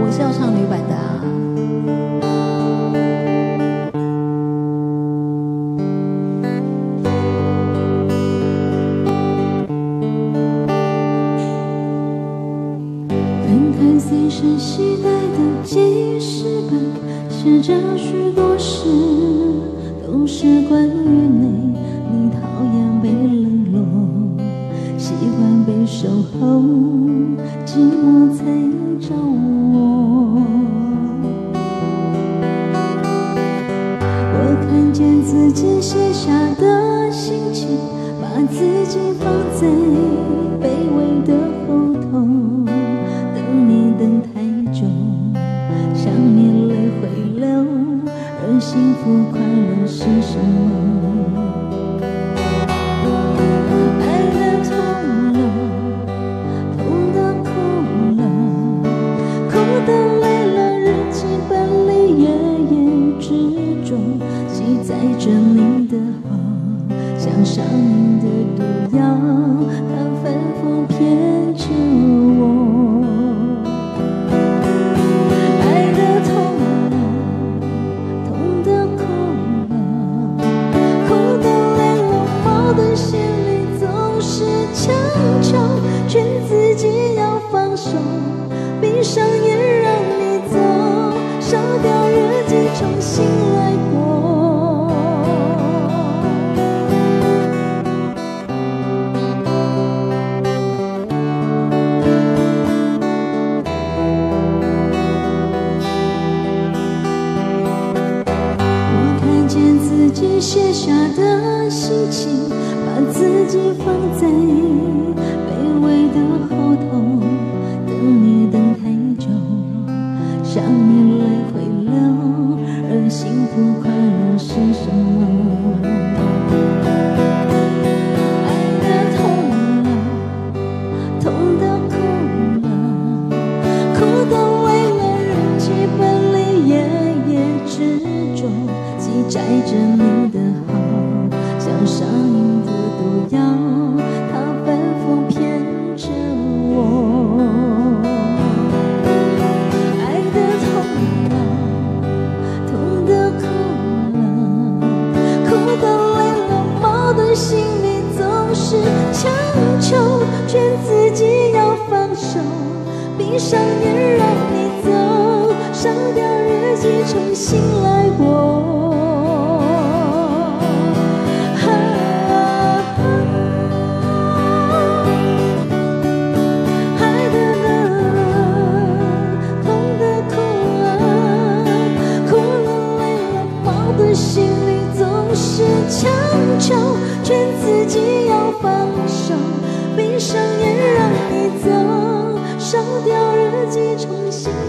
我是要唱女版的啊。翻开随身携带的记事本，写着许多习惯被守候，寂寞才找我。我看见自己写下的心情，把自己放在卑微的后头，等你等太久，想念泪会流，而幸福快着你的好，像上瘾的毒药，它反复骗着我。爱的痛了，痛的哭了，哭的累了，矛盾心里总是强求，劝自己要放手，闭上眼放在卑微的后头，等你等太久，想念泪会流，而幸福快乐是什么？爱的痛了，痛的哭了。哭的累了，日记本里页页之中记载着你的好，像上瘾的毒药，心里总是强求，劝自己要放手。闭上眼让你走，烧掉日记，重新来过。劝自己要放手，闭上眼让你走，烧掉日记，重新。